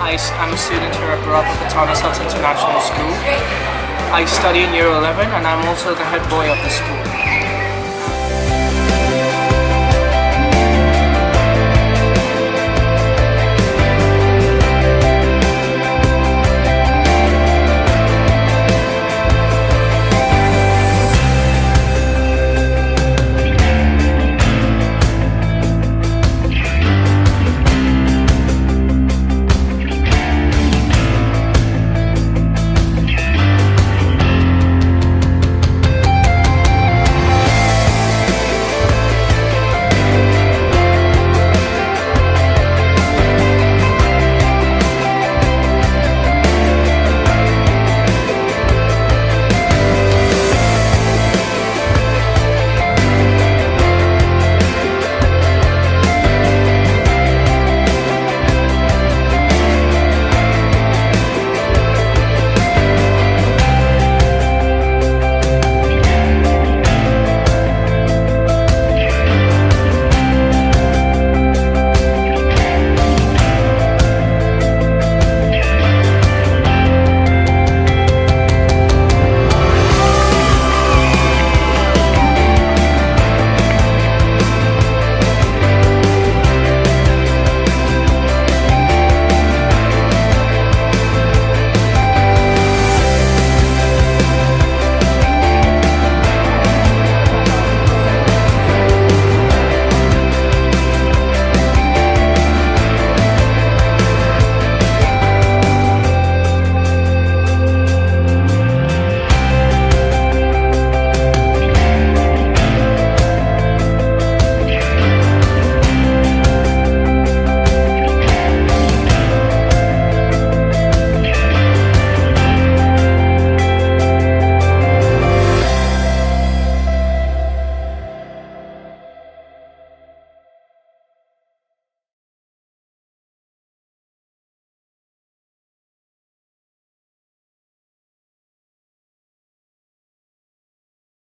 I, am a student here at Baroque Thomas Health International School. I study in year 11 and I'm also the head boy of the school.